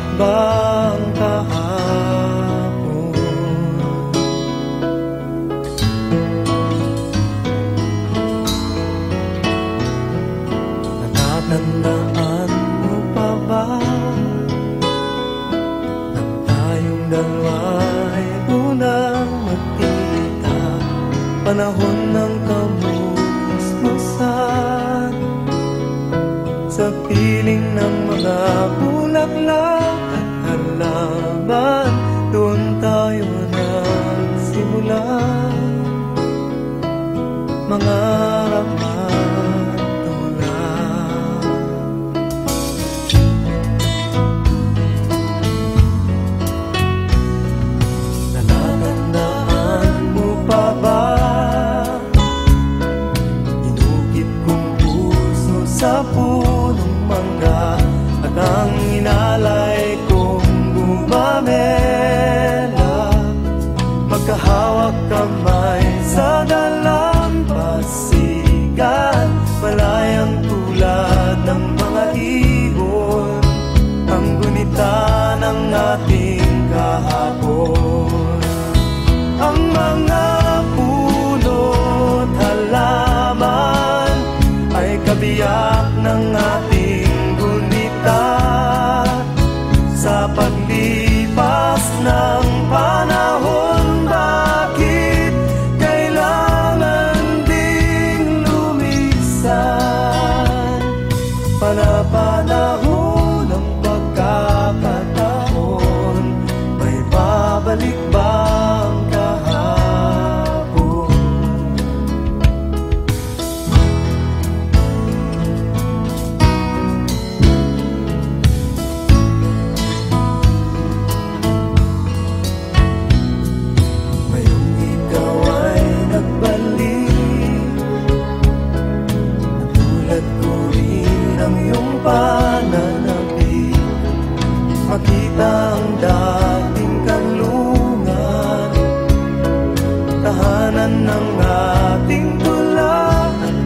Bumabalik ba ang kahapon? Natatandaan mo pa ba Nang tayong dalawa'y unang magkita Panahon ng kamusmusan Sa piling ng mga bulaklak. At halaman Doon tayo nagsimula. Mga sa punong mangga At ang inalay kong gumamela ng ating tula at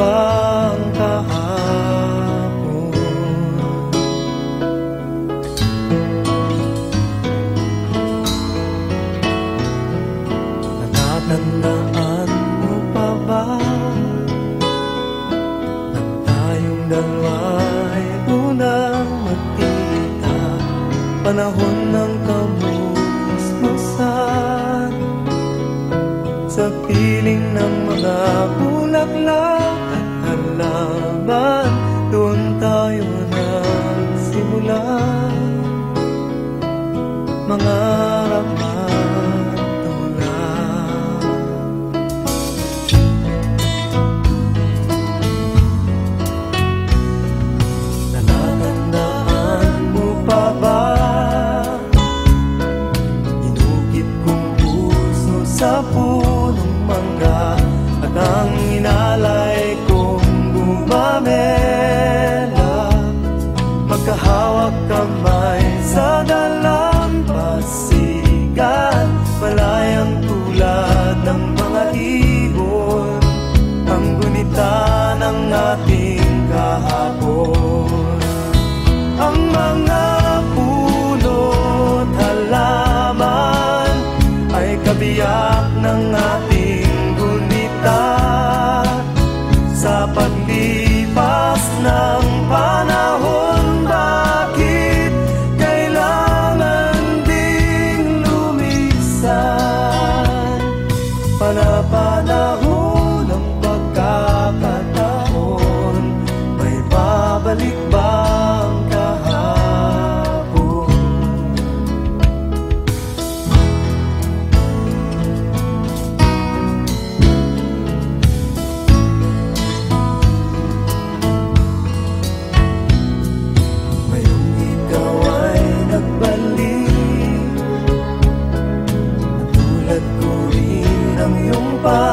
babalik ba ang kahapon? Natatandaan mo pa ba Nang tayong dalawa'y unang magkita Panahon ng kamusmusan Sa piling ng mga bulaklak Mga Gunita ng ating ang